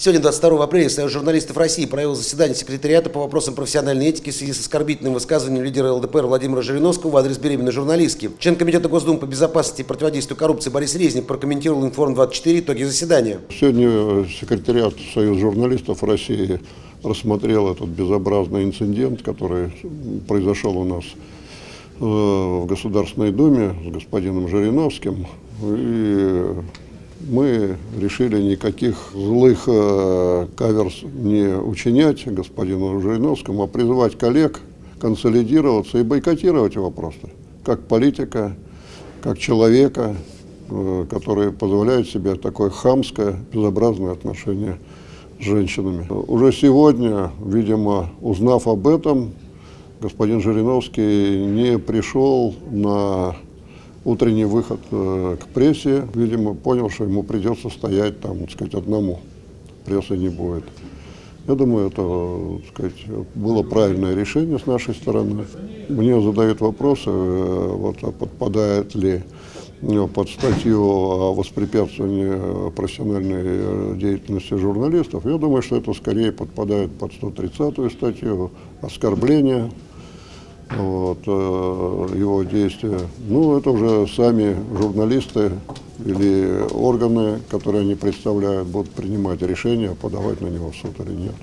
Сегодня, 22 апреля, Союз журналистов России провел заседание секретариата по вопросам профессиональной этики в связи с оскорбительным высказыванием лидера ЛДПР Владимира Жириновского в адрес беременной журналистки. Член Комитета Госдумы по безопасности и противодействию коррупции Борис Резник прокомментировал Информ-24 итоги заседания. Сегодня секретариат Союза журналистов России рассмотрел этот безобразный инцидент, который произошел у нас э, в Государственной Думе с господином Жириновским. И мы решили никаких злых э, каверс не учинять господину Жириновскому, а призывать коллег консолидироваться и бойкотировать его просто, как политика, как человека, э, который позволяет себе такое хамское, безобразное отношение с женщинами. Уже сегодня, видимо, узнав об этом, господин Жириновский не пришел на утренний выход э, к прессе, видимо, понял, что ему придется стоять там, так сказать, одному. Прессы не будет. Я думаю, это так сказать, было правильное решение с нашей стороны. Мне задают вопросы, э, вот, а подпадает ли э, под статью о воспрепятствовании профессиональной деятельности журналистов. Я думаю, что это скорее подпадает под 130-ю статью оскорбления вот, э, его действия. Ну, это уже сами журналисты или органы, которые они представляют, будут принимать решение, подавать на него в суд или нет.